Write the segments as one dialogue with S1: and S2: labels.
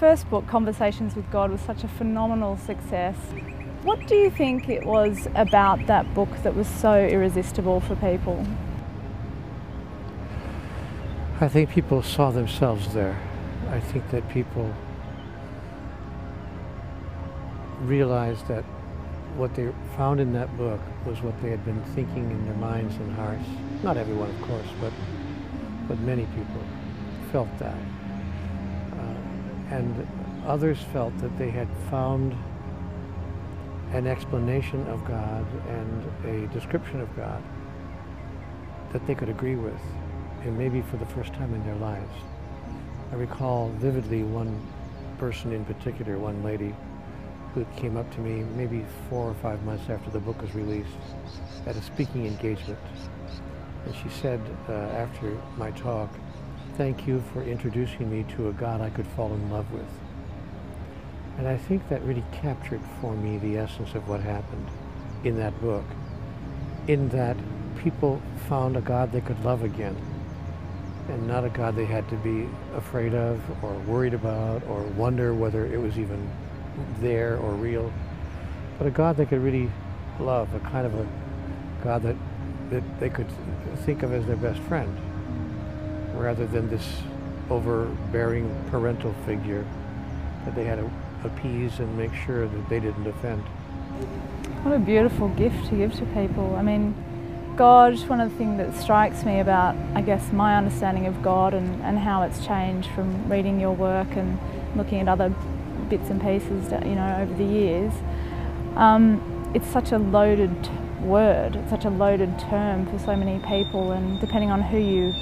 S1: first book, Conversations with God, was such a phenomenal success. What do you think it was about that book that was so irresistible for people?
S2: I think people saw themselves there. I think that people realized that what they found in that book was what they had been thinking in their minds and hearts. Not everyone, of course, but but many people felt that. And others felt that they had found an explanation of God and a description of God that they could agree with, and maybe for the first time in their lives. I recall vividly one person in particular, one lady, who came up to me maybe four or five months after the book was released at a speaking engagement. And she said uh, after my talk, thank you for introducing me to a God I could fall in love with. And I think that really captured for me the essence of what happened in that book, in that people found a God they could love again, and not a God they had to be afraid of or worried about or wonder whether it was even there or real, but a God they could really love, a kind of a God that, that they could think of as their best friend, rather than this overbearing parental figure that they had to appease and make sure that they didn't offend.
S1: What a beautiful gift to give to people. I mean, God, one of the things that strikes me about, I guess, my understanding of God and, and how it's changed from reading your work and looking at other bits and pieces, you know, over the years, um, it's such a loaded word, it's such a loaded term for so many people and depending on who you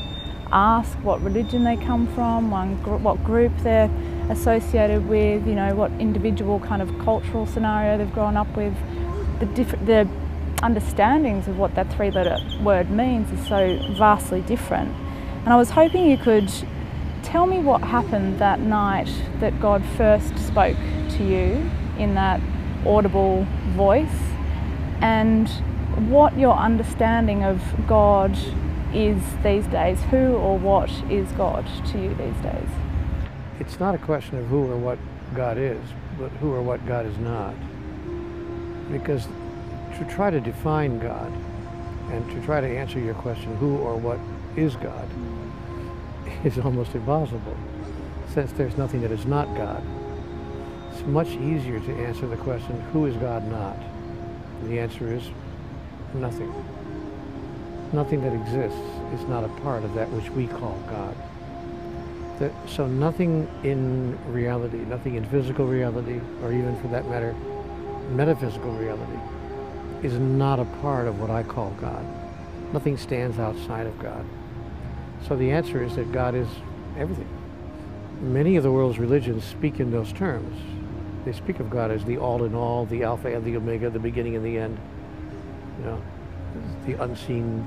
S1: ask, what religion they come from, what group they're associated with, you know, what individual kind of cultural scenario they've grown up with, the, different, the understandings of what that three-letter word means is so vastly different. And I was hoping you could Tell me what happened that night that God first spoke to you in that audible voice and what your understanding of God is these days. Who or what is God to you these days?
S2: It's not a question of who or what God is, but who or what God is not. Because to try to define God and to try to answer your question, who or what is God, is almost impossible since there's nothing that is not God. It's much easier to answer the question, who is God not? And the answer is nothing. Nothing that exists is not a part of that which we call God. That, so nothing in reality, nothing in physical reality, or even for that matter, metaphysical reality, is not a part of what I call God. Nothing stands outside of God. So the answer is that God is everything. Many of the world's religions speak in those terms. They speak of God as the all in all, the Alpha and the Omega, the beginning and the end. You know, the unseen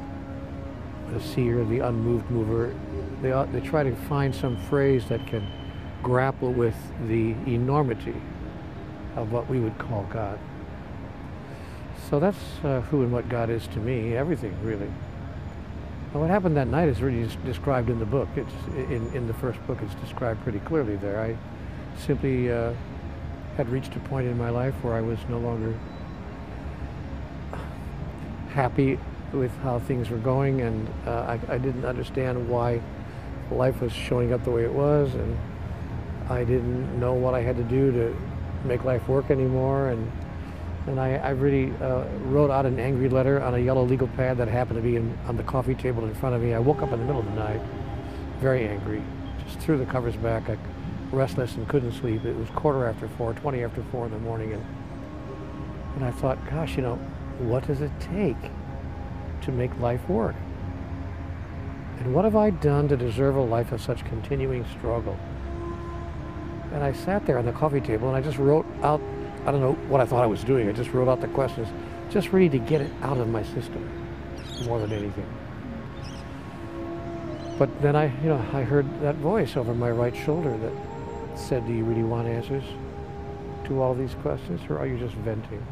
S2: the seer, the unmoved mover. They, they try to find some phrase that can grapple with the enormity of what we would call God. So that's uh, who and what God is to me, everything really. What happened that night is really described in the book. It's in, in the first book. It's described pretty clearly there. I simply uh, had reached a point in my life where I was no longer happy with how things were going, and uh, I, I, didn't understand why life was showing up the way it was, and I didn't know what I had to do to make life work anymore, and and I, I really uh, wrote out an angry letter on a yellow legal pad that happened to be in, on the coffee table in front of me. I woke up in the middle of the night, very angry, just threw the covers back, I, restless and couldn't sleep. It was quarter after four, 20 after four in the morning, and, and I thought, gosh, you know, what does it take to make life work? And what have I done to deserve a life of such continuing struggle? And I sat there on the coffee table and I just wrote out I don't know what I thought I was doing. I just wrote out the questions, just really to get it out of my system more than anything. But then I, you know, I heard that voice over my right shoulder that said, do you really want answers to all these questions or are you just venting?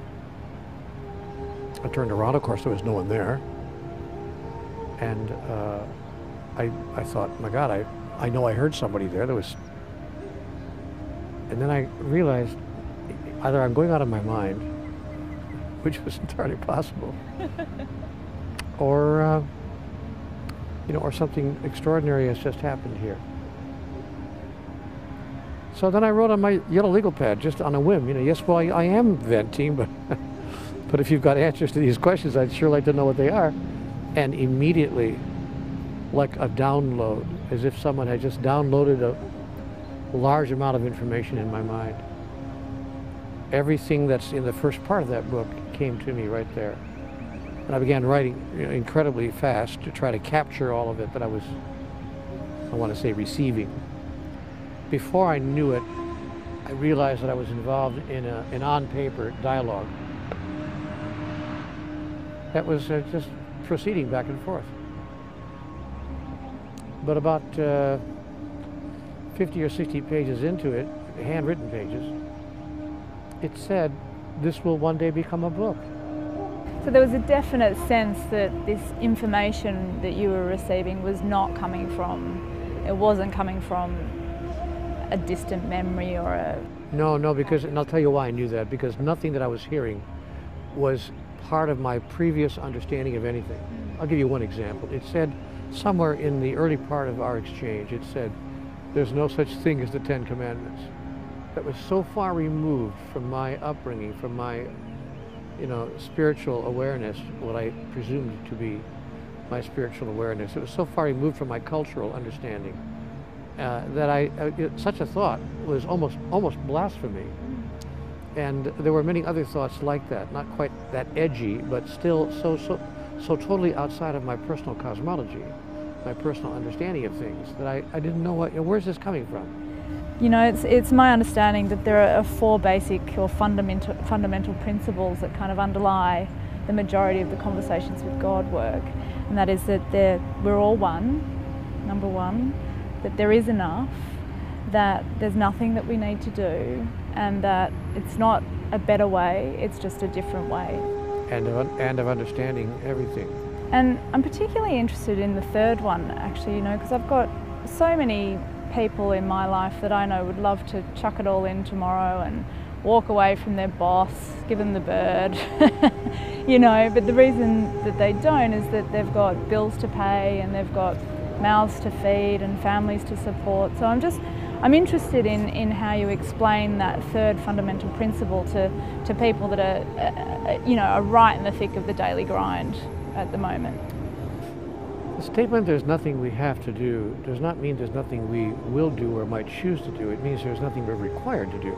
S2: I turned around, of course there was no one there. And uh, I, I thought, my God, I, I know I heard somebody there. There was And then I realized either I'm going out of my mind, which was entirely possible, or uh, you know, or something extraordinary has just happened here. So then I wrote on my yellow legal pad, just on a whim, you know, yes, well, I, I am venting, but but if you've got answers to these questions, I'd sure like to know what they are. And immediately, like a download, as if someone had just downloaded a large amount of information in my mind. Everything that's in the first part of that book came to me right there. And I began writing you know, incredibly fast to try to capture all of it that I was, I want to say, receiving. Before I knew it, I realized that I was involved in a, an on-paper dialogue that was uh, just proceeding back and forth. But about uh, 50 or 60 pages into it, handwritten pages, it said, this will one day become a book.
S1: So there was a definite sense that this information that you were receiving was not coming from, it wasn't coming from a distant memory or a...
S2: No, no, because, and I'll tell you why I knew that, because nothing that I was hearing was part of my previous understanding of anything. I'll give you one example. It said somewhere in the early part of our exchange, it said, there's no such thing as the Ten Commandments. That was so far removed from my upbringing, from my, you know, spiritual awareness, what I presumed to be my spiritual awareness. It was so far removed from my cultural understanding uh, that I, uh, it, such a thought was almost, almost blasphemy. And there were many other thoughts like that, not quite that edgy, but still so, so, so totally outside of my personal cosmology, my personal understanding of things, that I, I didn't know what, where's this coming from?
S1: You know, it's, it's my understanding that there are four basic or fundamental, fundamental principles that kind of underlie the majority of the conversations with God work. And that is that we're all one, number one, that there is enough, that there's nothing that we need to do, and that it's not a better way, it's just a different way.
S2: And of, and of understanding everything.
S1: And I'm particularly interested in the third one, actually, you know, because I've got so many people in my life that I know would love to chuck it all in tomorrow and walk away from their boss, give them the bird, you know, but the reason that they don't is that they've got bills to pay and they've got mouths to feed and families to support. So I'm just I'm interested in, in how you explain that third fundamental principle to, to people that are, uh, uh, you know, are right in the thick of the daily grind at the moment.
S2: The statement, there's nothing we have to do, does not mean there's nothing we will do or might choose to do. It means there's nothing we're required to do.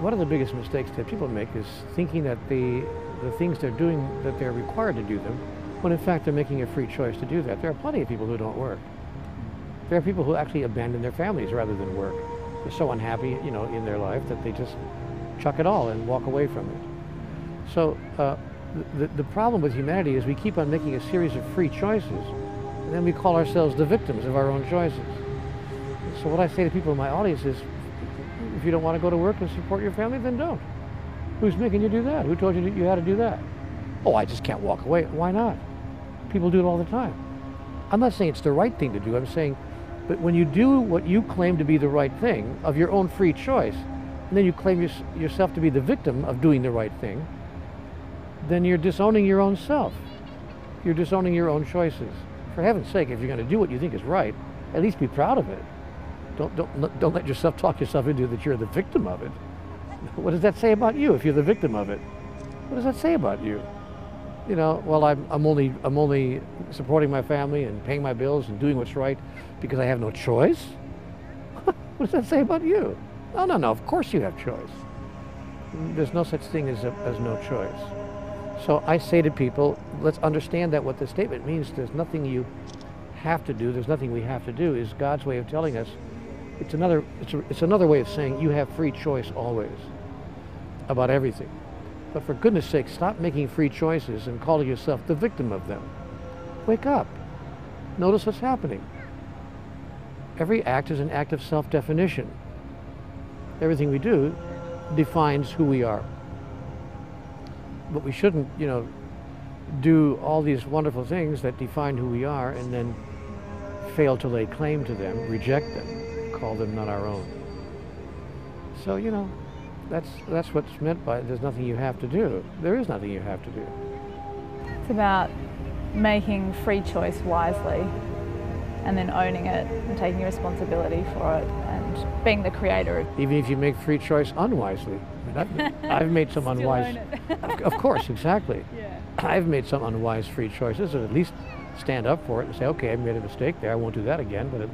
S2: One of the biggest mistakes that people make is thinking that the, the things they're doing, that they're required to do them, when in fact they're making a free choice to do that. There are plenty of people who don't work. There are people who actually abandon their families rather than work. They're so unhappy, you know, in their life that they just chuck it all and walk away from it. So uh, the, the problem with humanity is we keep on making a series of free choices, and then we call ourselves the victims of our own choices. So what I say to people in my audience is, if you don't want to go to work and support your family, then don't. Who's making you do that? Who told you you had to do that? Oh, I just can't walk away. Why not? People do it all the time. I'm not saying it's the right thing to do. I'm saying but when you do what you claim to be the right thing of your own free choice, and then you claim your, yourself to be the victim of doing the right thing, then you're disowning your own self. You're disowning your own choices. For heaven's sake, if you're going to do what you think is right, at least be proud of it. Don't, don't, don't let yourself talk yourself into that you're the victim of it. What does that say about you if you're the victim of it? What does that say about you? You know, well, I'm, I'm only I'm only supporting my family and paying my bills and doing what's right because I have no choice. what does that say about you? No, no, no. Of course you have choice. There's no such thing as a, as no choice. So I say to people, let's understand that what the statement means. There's nothing you have to do. There's nothing we have to do. Is God's way of telling us. It's another. It's, a, it's another way of saying you have free choice always about everything. But for goodness sake, stop making free choices and calling yourself the victim of them. Wake up. Notice what's happening. Every act is an act of self-definition. Everything we do defines who we are. But we shouldn't, you know, do all these wonderful things that define who we are and then fail to lay claim to them, reject them, call them not our own. So, you know, that's, that's what's meant by there's nothing you have to do. There is nothing you have to do.
S1: It's about making free choice wisely and then owning it and taking responsibility for it and being the creator.
S2: Even if you make free choice unwisely. I mean, I've, I've made some unwise.
S1: own it.
S2: of, of course, exactly.
S1: yeah.
S2: I've made some unwise free choices, and at least stand up for it and say, okay, I made a mistake there. I won't do that again. But it,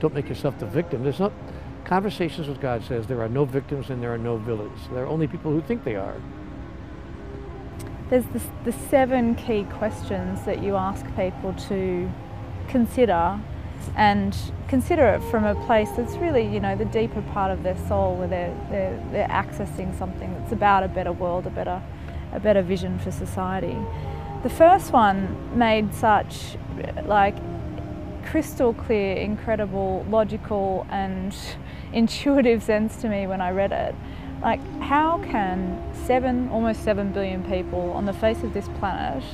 S2: don't make yourself the victim. There's not. Conversations with God says there are no victims and there are no villains. There are only people who think they are.
S1: There's this, the seven key questions that you ask people to consider and consider it from a place that's really, you know, the deeper part of their soul where they're, they're, they're accessing something that's about a better world, a better, a better vision for society. The first one made such like crystal clear, incredible, logical and intuitive sense to me when I read it. Like, how can seven, almost seven billion people on the face of this planet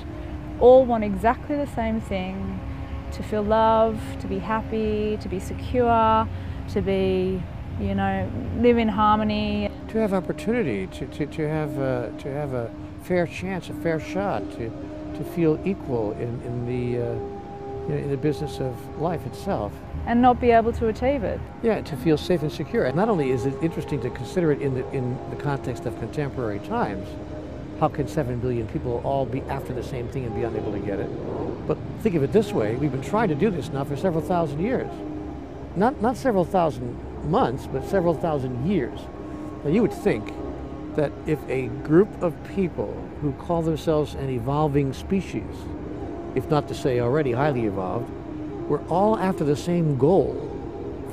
S1: all want exactly the same thing to feel love, to be happy, to be secure, to be, you know, live in harmony?
S2: To have opportunity, to, to, to, have, uh, to have a fair chance, a fair shot, to, to feel equal in, in, the, uh, in the business of life itself.
S1: And not be able to achieve it.
S2: Yeah, to feel safe and secure. Not only is it interesting to consider it in the, in the context of contemporary times, how can 7 billion people all be after the same thing and be unable to get it? But think of it this way, we've been trying to do this now for several thousand years. Not, not several thousand months, but several thousand years. Now you would think that if a group of people who call themselves an evolving species, if not to say already highly evolved, were all after the same goal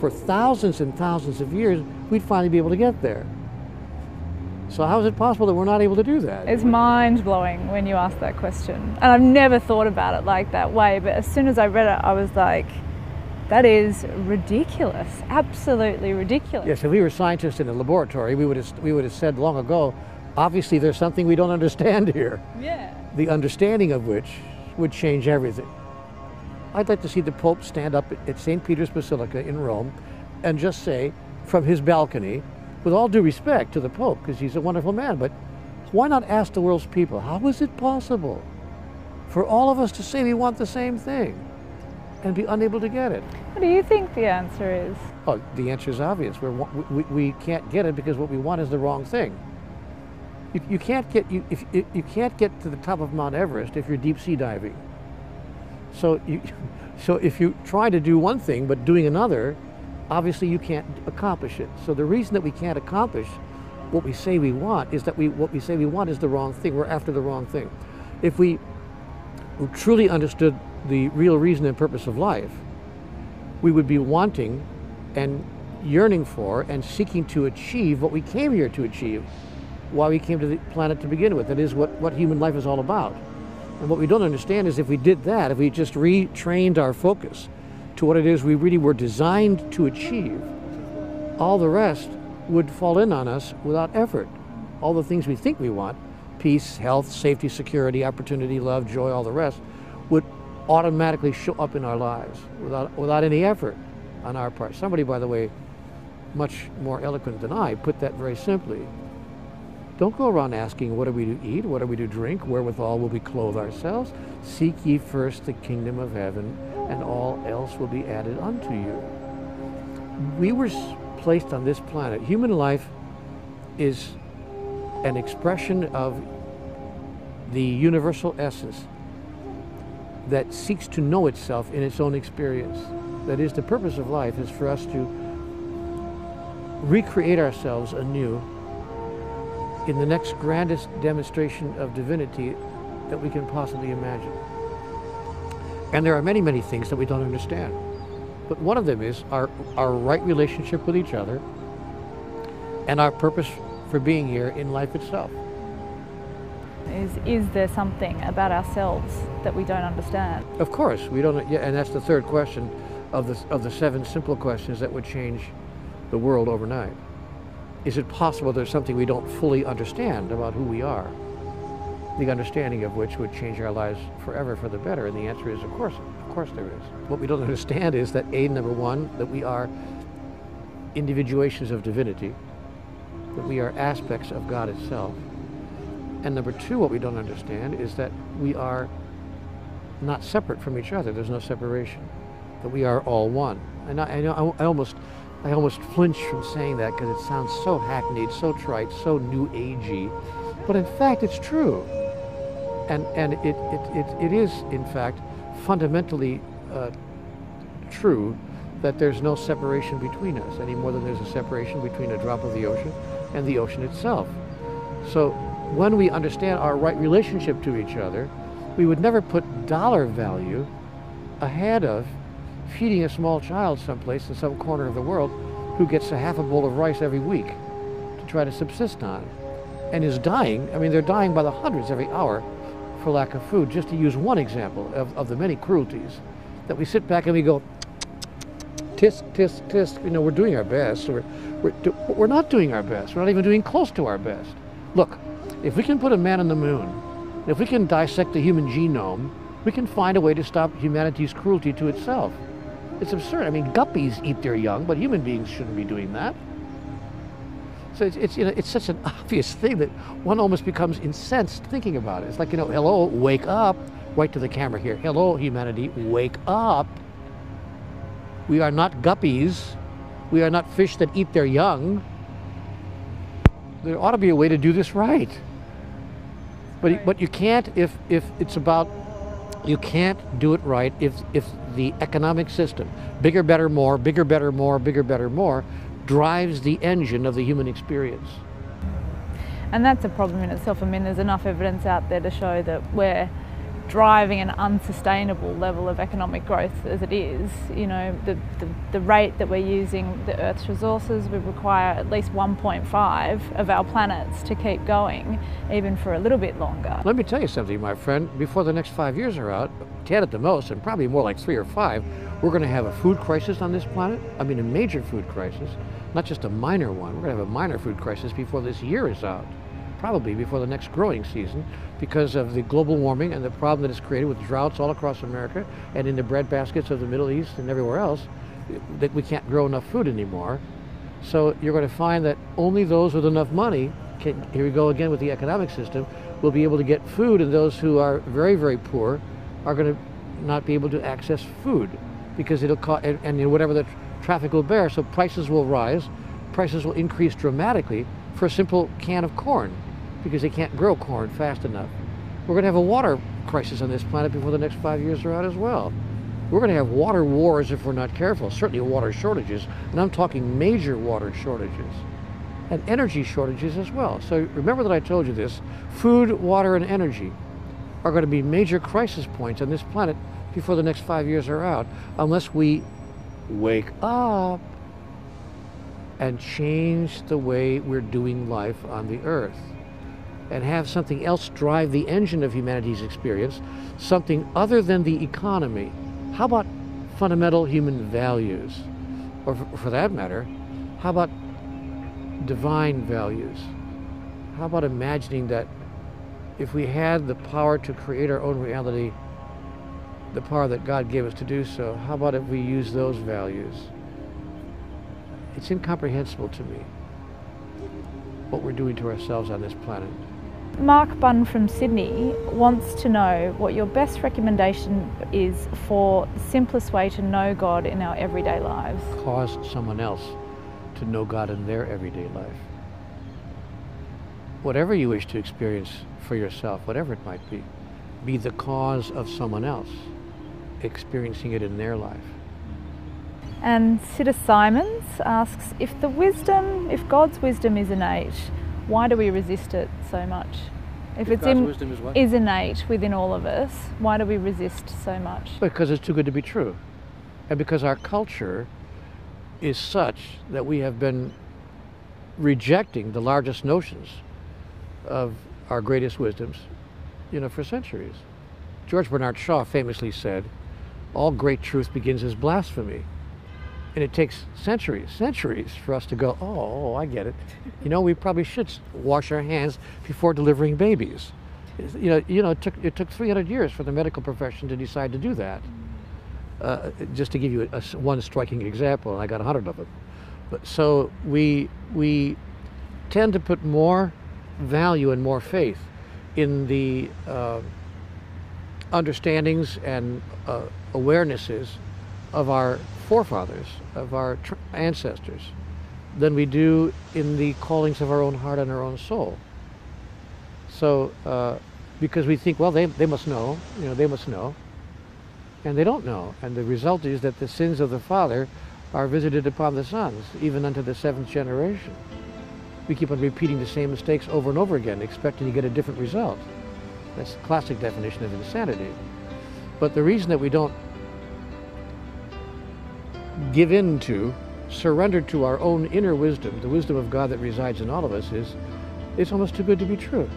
S2: for thousands and thousands of years, we'd finally be able to get there. So how is it possible that we're not able to do that?
S1: It's mind blowing when you ask that question. And I've never thought about it like that way, but as soon as I read it, I was like, that is ridiculous. Absolutely ridiculous.
S2: Yes, if we were scientists in a laboratory, we would have, we would have said long ago, obviously there's something we don't understand here.
S1: Yeah.
S2: The understanding of which would change everything. I'd like to see the Pope stand up at St. Peter's Basilica in Rome and just say from his balcony, with all due respect to the Pope, because he's a wonderful man, but why not ask the world's people, how is it possible for all of us to say we want the same thing and be unable to get it?
S1: What do you think the answer is?
S2: Oh, the answer is obvious. We're, we, we can't get it because what we want is the wrong thing. You, you can't get you if you, you can't get to the top of Mount Everest if you're deep sea diving. So you, so if you try to do one thing but doing another, obviously you can't accomplish it. So the reason that we can't accomplish what we say we want is that we what we say we want is the wrong thing. We're after the wrong thing. If we truly understood the real reason and purpose of life, we would be wanting and yearning for and seeking to achieve what we came here to achieve, why we came to the planet to begin with. That is what, what human life is all about. And what we don't understand is if we did that, if we just retrained our focus to what it is we really were designed to achieve, all the rest would fall in on us without effort. All the things we think we want peace, health, safety, security, opportunity, love, joy, all the rest would automatically show up in our lives without, without any effort on our part. Somebody, by the way, much more eloquent than I, put that very simply. Don't go around asking, what are we to eat? What are we to drink? Wherewithal will we clothe ourselves? Seek ye first the kingdom of heaven, and all else will be added unto you. We were placed on this planet. Human life is an expression of the universal essence that seeks to know itself in its own experience. That is, the purpose of life is for us to recreate ourselves anew in the next grandest demonstration of divinity that we can possibly imagine. And there are many, many things that we don't understand. But one of them is our, our right relationship with each other and our purpose for being here in life itself.
S1: Is, is there something about ourselves that we don't understand?
S2: Of course, we don't, yeah, and that's the third question of the, of the seven simple questions that would change the world overnight. Is it possible there's something we don't fully understand about who we are? The understanding of which would change our lives forever for the better. And the answer is, of course, of course there is. What we don't understand is that A, number one, that we are individuations of divinity. that we are aspects of God itself. And number two, what we don't understand is that we are not separate from each other. There's no separation. That we are all one. And I, I I almost I almost flinch from saying that because it sounds so hackneyed, so trite, so new agey. But in fact, it's true. And, and it, it, it, it is, in fact, fundamentally uh, true that there's no separation between us any more than there's a separation between a drop of the ocean and the ocean itself. So when we understand our right relationship to each other, we would never put dollar value ahead of feeding a small child someplace in some corner of the world who gets a half a bowl of rice every week to try to subsist on and is dying. I mean, they're dying by the hundreds every hour for lack of food, just to use one example of, of the many cruelties that we sit back and we go, tisk, tisk, tisk, you know, we're doing our best. We're, we're, we're not doing our best. We're not even doing close to our best. Look, if we can put a man on the moon, if we can dissect the human genome, we can find a way to stop humanity's cruelty to itself. It's absurd. I mean, guppies eat their young, but human beings shouldn't be doing that. So it's, it's, you know, it's such an obvious thing that one almost becomes incensed thinking about it. It's like, you know, hello, wake up. Right to the camera here. Hello, humanity, wake up. We are not guppies. We are not fish that eat their young. There ought to be a way to do this right. But, but you can't if, if it's about you can't do it right if, if the economic system, bigger, better, more, bigger, better, more, bigger, better, more, drives the engine of the human experience.
S1: And that's a problem in itself. I mean, there's enough evidence out there to show that we're driving an unsustainable level of economic growth as it is. You know, the, the, the, rate that we're using the Earth's resources would require at least 1.5 of our planets to keep going, even for a little bit longer.
S2: Let me tell you something, my friend. Before the next five years are out, 10 at the most, and probably more like three or five, we're going to have a food crisis on this planet. I mean, a major food crisis, not just a minor one. We're going to have a minor food crisis before this year is out probably before the next growing season because of the global warming and the problem that it's created with droughts all across America and in the bread baskets of the Middle East and everywhere else that we can't grow enough food anymore. So you're going to find that only those with enough money, can, here we go again with the economic system, will be able to get food and those who are very, very poor are going to not be able to access food because it'll cost, and, and whatever the traffic will bear, so prices will rise, prices will increase dramatically for a simple can of corn because they can't grow corn fast enough. We're going to have a water crisis on this planet before the next five years are out as well. We're going to have water wars if we're not careful, certainly water shortages, and I'm talking major water shortages, and energy shortages as well. So remember that I told you this food, water, and energy are going to be major crisis points on this planet before the next five years are out, unless we wake up and change the way we're doing life on the earth and have something else drive the engine of humanity's experience, something other than the economy. How about fundamental human values? Or for that matter, how about divine values? How about imagining that if we had the power to create our own reality, the power that God gave us to do so, how about if we use those values? It's incomprehensible to me what we're doing to ourselves on this planet.
S1: Mark Bunn from Sydney wants to know what your best recommendation is for the simplest way to know God in our everyday lives.
S2: Cause someone else to know God in their everyday life. Whatever you wish to experience for yourself, whatever it might be, be the cause of someone else experiencing it in their life.
S1: And Siddha Simons asks if the wisdom, if God's wisdom is innate, why do we resist it so much?
S2: If, if it's in, is,
S1: is innate within all of us, why do we resist so much?
S2: Because it's too good to be true. And because our culture is such that we have been rejecting the largest notions of our greatest wisdoms, you know, for centuries. George Bernard Shaw famously said, all great truth begins as blasphemy. And it takes centuries, centuries for us to go, oh, I get it. You know, we probably should wash our hands before delivering babies. You know, you know it, took, it took 300 years for the medical profession to decide to do that. Uh, just to give you a, a, one striking example, and I got hundred of them. But so we, we tend to put more value and more faith in the uh, understandings and uh, awarenesses of our forefathers, of our ancestors, than we do in the callings of our own heart and our own soul. So, uh, because we think, well, they, they must know, you know, they must know, and they don't know. And the result is that the sins of the father are visited upon the sons, even unto the seventh generation. We keep on repeating the same mistakes over and over again, expecting to get a different result. That's the classic definition of insanity. But the reason that we don't give in to, surrender to our own inner wisdom, the wisdom of God that resides in all of us, is it's almost too good to be true.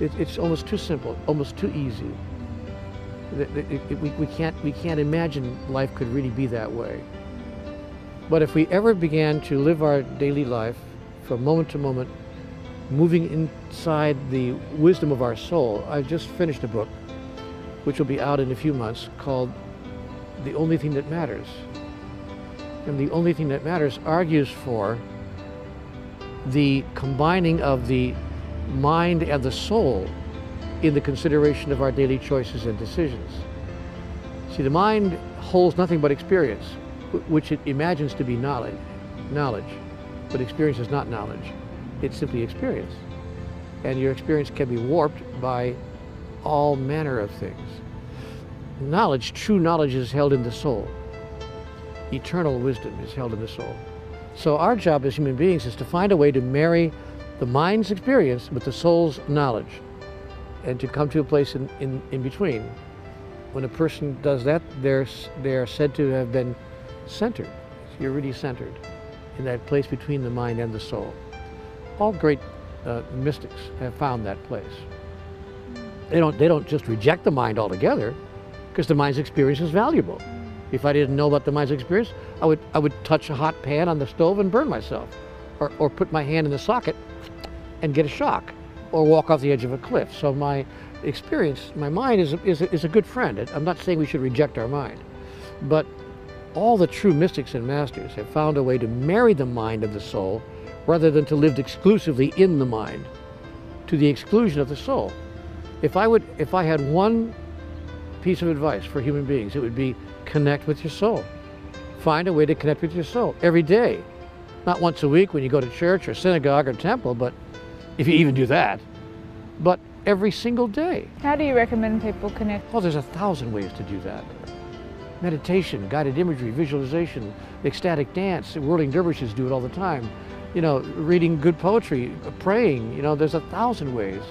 S2: It, it's almost too simple, almost too easy. It, it, we, we, can't, we can't imagine life could really be that way. But if we ever began to live our daily life from moment to moment, moving inside the wisdom of our soul, I've just finished a book, which will be out in a few months, called The Only Thing That Matters. And The Only Thing That Matters argues for the combining of the mind and the soul in the consideration of our daily choices and decisions. See, the mind holds nothing but experience, which it imagines to be knowledge, knowledge, but experience is not knowledge. It's simply experience. And your experience can be warped by all manner of things. Knowledge, true knowledge, is held in the soul. Eternal wisdom is held in the soul. So our job as human beings is to find a way to marry the mind's experience with the soul's knowledge and to come to a place in, in, in between. When a person does that, they're, they're said to have been centered. You're really centered in that place between the mind and the soul. All great uh, mystics have found that place. They don't, they don't just reject the mind altogether because the mind's experience is valuable. If I didn't know about the mind's experience, I would, I would touch a hot pan on the stove and burn myself or, or put my hand in the socket and get a shock or walk off the edge of a cliff. So my experience, my mind is, is, is a good friend. I'm not saying we should reject our mind, but all the true mystics and masters have found a way to marry the mind of the soul rather than to live exclusively in the mind to the exclusion of the soul. If I would, if I had one piece of advice for human beings, it would be connect with your soul. Find a way to connect with your soul every day. Not once a week when you go to church or synagogue or temple, but if you even do that, but every single day.
S1: How do you recommend people connect?
S2: Well, there's a thousand ways to do that. Meditation, guided imagery, visualization, ecstatic dance, whirling dervishes do it all the time. You know, reading good poetry, praying, you know, there's a thousand ways.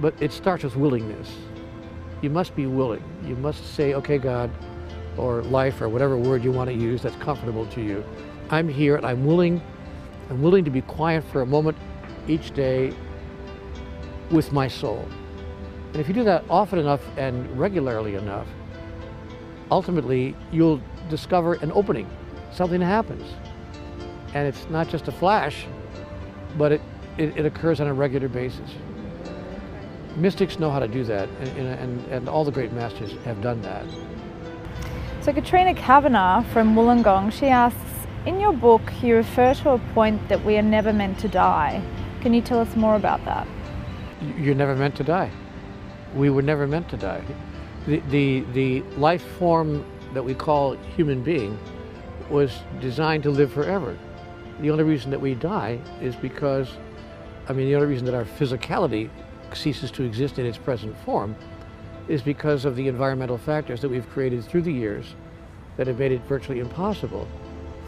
S2: But it starts with willingness. You must be willing. You must say, okay, God, or life, or whatever word you want to use that's comfortable to you. I'm here and I'm willing, I'm willing to be quiet for a moment each day with my soul. And if you do that often enough and regularly enough, ultimately you'll discover an opening, something happens. And it's not just a flash, but it, it, it occurs on a regular basis. Mystics know how to do that, and, and, and all the great masters have done that.
S1: So Katrina Kavanagh from Wollongong, she asks, in your book you refer to a point that we are never meant to die. Can you tell us more about that?
S2: You're never meant to die. We were never meant to die. The, the, the life form that we call human being was designed to live forever. The only reason that we die is because, I mean, the only reason that our physicality ceases to exist in its present form is because of the environmental factors that we've created through the years that have made it virtually impossible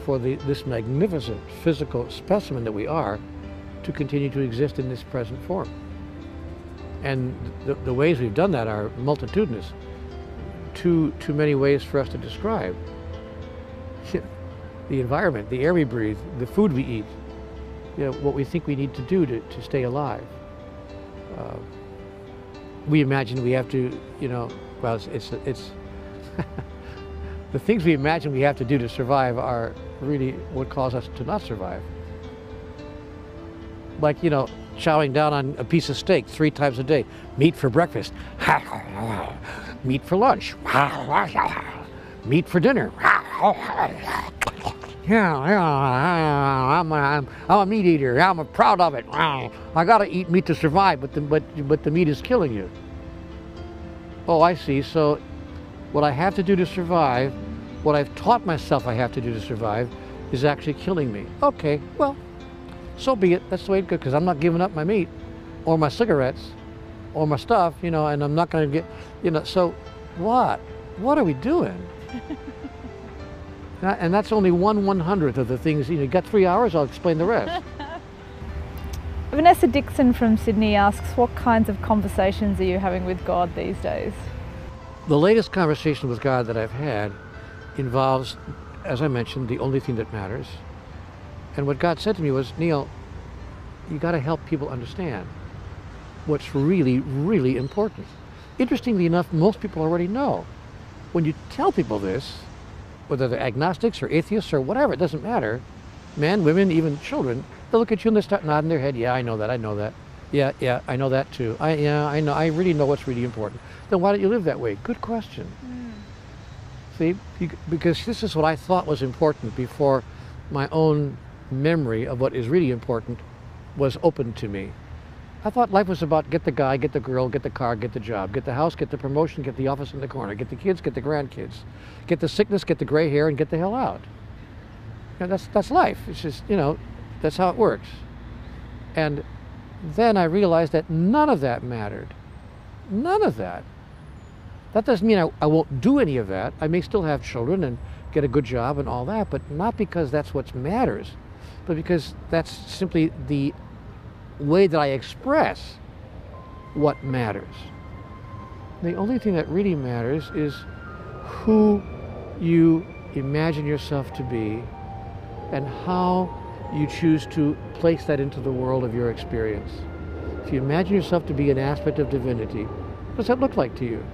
S2: for the, this magnificent physical specimen that we are to continue to exist in this present form. And the, the ways we've done that are multitudinous. Too, too many ways for us to describe. the environment, the air we breathe, the food we eat, you know, what we think we need to do to, to stay alive. Uh, we imagine we have to, you know, well, it's, it's, it's the things we imagine we have to do to survive are really what cause us to not survive like, you know, chowing down on a piece of steak three times a day. Meat for breakfast. Meat for lunch. Meat for dinner. Yeah, I'm, I'm, I'm a meat eater. I'm proud of it. I gotta eat meat to survive, but the, but, but the meat is killing you. Oh, I see. So what I have to do to survive, what I've taught myself I have to do to survive, is actually killing me. Okay, well, so be it. That's the way it goes, because I'm not giving up my meat or my cigarettes or my stuff, you know, and I'm not going to get, you know, so what? What are we doing? and that's only one one hundredth of the things, you know, got three hours, I'll explain the rest.
S1: Vanessa Dixon from Sydney asks, what kinds of conversations are you having with God these days?
S2: The latest conversation with God that I've had involves, as I mentioned, the only thing that matters. And what God said to me was, Neale, you got to help people understand what's really, really important. Interestingly enough, most people already know. When you tell people this, whether they're agnostics or atheists or whatever, it doesn't matter, men, women, even children, they look at you and they start nodding their head, yeah, I know that, I know that. Yeah, yeah, I know that too. I, yeah, I know, I really know what's really important. Then why don't you live that way? Good question. Mm. See, because this is what I thought was important before my own memory of what is really important was open to me. I thought life was about get the guy, get the girl, get the car, get the job, get the house, get the promotion, get the office in the corner, get the kids, get the grandkids, get the sickness, get the gray hair, and get the hell out. You know, that's that's life. It's just you know, that's how it works. And then I realized that none of that mattered. None of that. That doesn't mean I, I won't do any of that. I may still have children and get a good job and all that, but not because that's what matters, but because that's simply the way that I express what matters. The only thing that really matters is who you imagine yourself to be and how you choose to place that into the world of your experience. If you imagine yourself to be an aspect of divinity, what does that look like to you?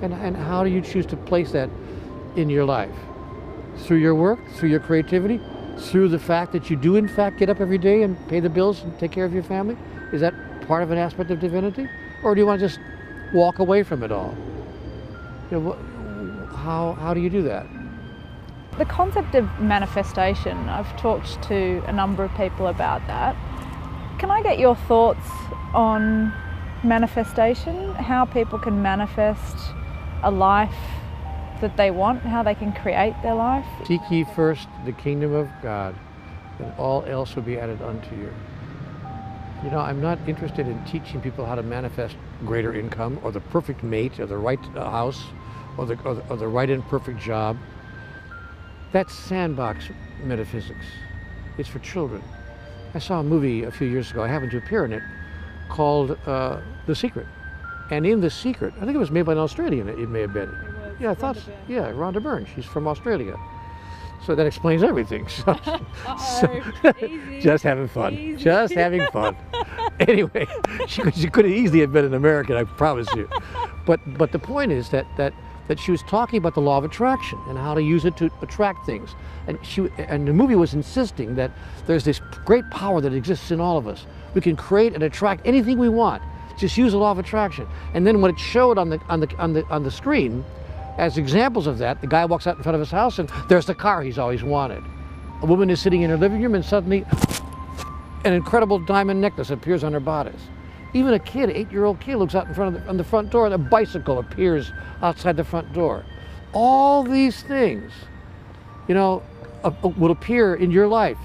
S2: And, and how do you choose to place that in your life? Through your work, through your creativity, through the fact that you do in fact get up every day and pay the bills and take care of your family? Is that part of an aspect of divinity? Or do you want to just walk away from it all? You know, how, how do you do that?
S1: The concept of manifestation, I've talked to a number of people about that. Can I get your thoughts on manifestation? How people can manifest a life that they want, how they can create their life.
S2: Seek ye first the kingdom of God, and all else will be added unto you. You know, I'm not interested in teaching people how to manifest greater income or the perfect mate or the right house or the, or the, or the right and perfect job. That's sandbox metaphysics. It's for children. I saw a movie a few years ago, I happened to appear in it, called uh, The Secret. And in The Secret, I think it was made by an Australian, it may have been. Yeah, I thought. Rhonda yeah, Rhonda Byrne. She's from Australia. So that explains everything. So, so just having fun. Easy. Just having fun. anyway, she could, she could have easily have been an American, I promise you. But but the point is that that that she was talking about the law of attraction and how to use it to attract things. And she and the movie was insisting that there's this great power that exists in all of us. We can create and attract anything we want. Just use the law of attraction. And then when it showed on the on the on the on the screen, as examples of that, the guy walks out in front of his house and there's the car he's always wanted. A woman is sitting in her living room and suddenly an incredible diamond necklace appears on her bodice. Even a kid, eight-year-old kid, looks out in front of the, on the front door and a bicycle appears outside the front door. All these things, you know, uh, uh will appear in your life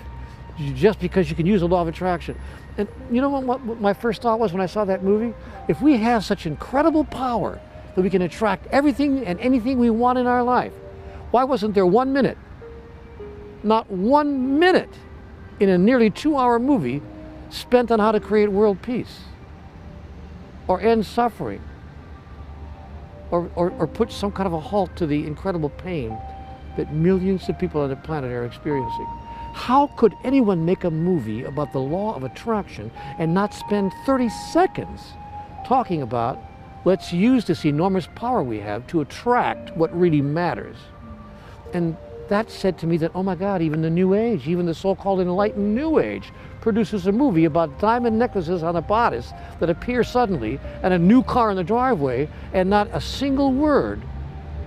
S2: just because you can use the law of attraction. And you know what, what my first thought was when I saw that movie? If we have such incredible power that we can attract everything and anything we want in our life. Why wasn't there one minute, not one minute, in a nearly two hour movie spent on how to create world peace or end suffering or, or, or put some kind of a halt to the incredible pain that millions of people on the planet are experiencing? How could anyone make a movie about the law of attraction and not spend 30 seconds talking about Let's use this enormous power we have to attract what really matters. And that said to me that, oh my God, even the New Age, even the so-called enlightened New Age, produces a movie about diamond necklaces on a bodice that appear suddenly and a new car in the driveway and not a single word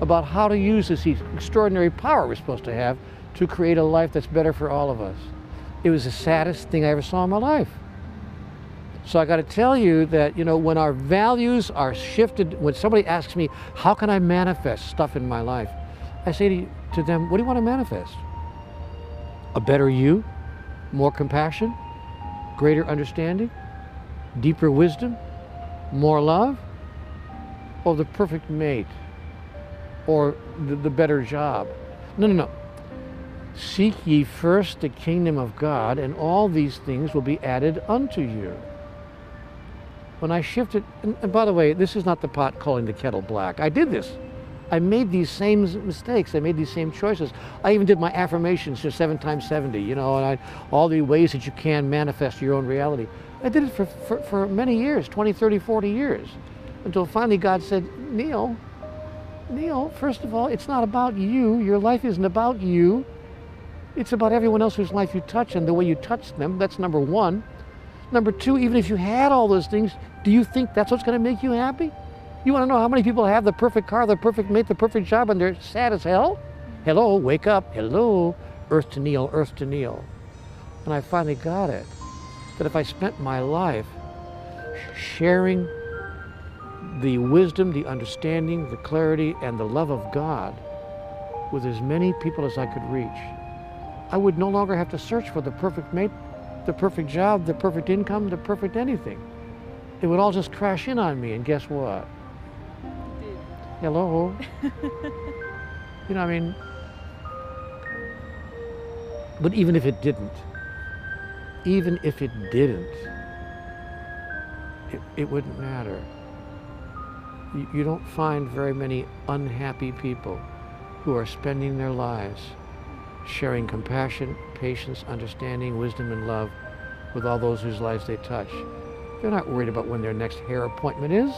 S2: about how to use this extraordinary power we're supposed to have to create a life that's better for all of us. It was the saddest thing I ever saw in my life. So I got to tell you that, you know, when our values are shifted, when somebody asks me, how can I manifest stuff in my life? I say to, to them, what do you want to manifest? A better you, more compassion, greater understanding, deeper wisdom, more love, or the perfect mate, or the, the better job. No, no, no. Seek ye first the kingdom of God, and all these things will be added unto you when I shifted, and, by the way, this is not the pot calling the kettle black. I did this. I made these same mistakes. I made these same choices. I even did my affirmations, just seven times 70, you know, and I, all the ways that you can manifest your own reality. I did it for, for, for many years, 20, 30, 40 years, until finally God said, Neale, Neale, first of all, it's not about you. Your life isn't about you. It's about everyone else whose life you touch and the way you touch them. That's number one. Number two, even if you had all those things, do you think that's what's going to make you happy? You want to know how many people have the perfect car, the perfect mate, the perfect job, and they're sad as hell? Hello, wake up. Hello, earth to Neale, earth to Neale. And I finally got it. That if I spent my life sharing the wisdom, the understanding, the clarity, and the love of God with as many people as I could reach, I would no longer have to search for the perfect mate, the perfect job, the perfect income, the perfect anything. It would all just crash in on me, and guess what? Hello? you know, I mean, but even if it didn't, even if it didn't, it, it wouldn't matter. You, you don't find very many unhappy people who are spending their lives sharing compassion, patience, understanding, wisdom, and love with all those whose lives they touch. They're not worried about when their next hair appointment is,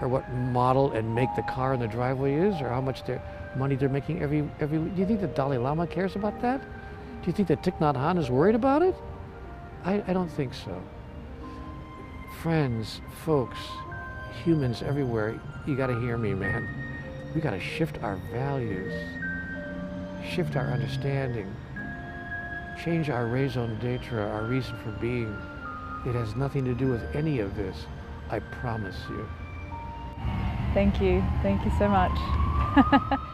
S2: or what model and make the car in the driveway is, or how much their money they're making every every. Do you think the Dalai Lama cares about that? Do you think that Thich Nhat Hanh is worried about it? I, I don't think so. Friends, folks, humans everywhere, you got to hear me, man. We got to shift our values shift our understanding, change our raison d'etre, our reason for being. It has nothing to do with any of this, I promise you.
S1: Thank you. Thank you so much.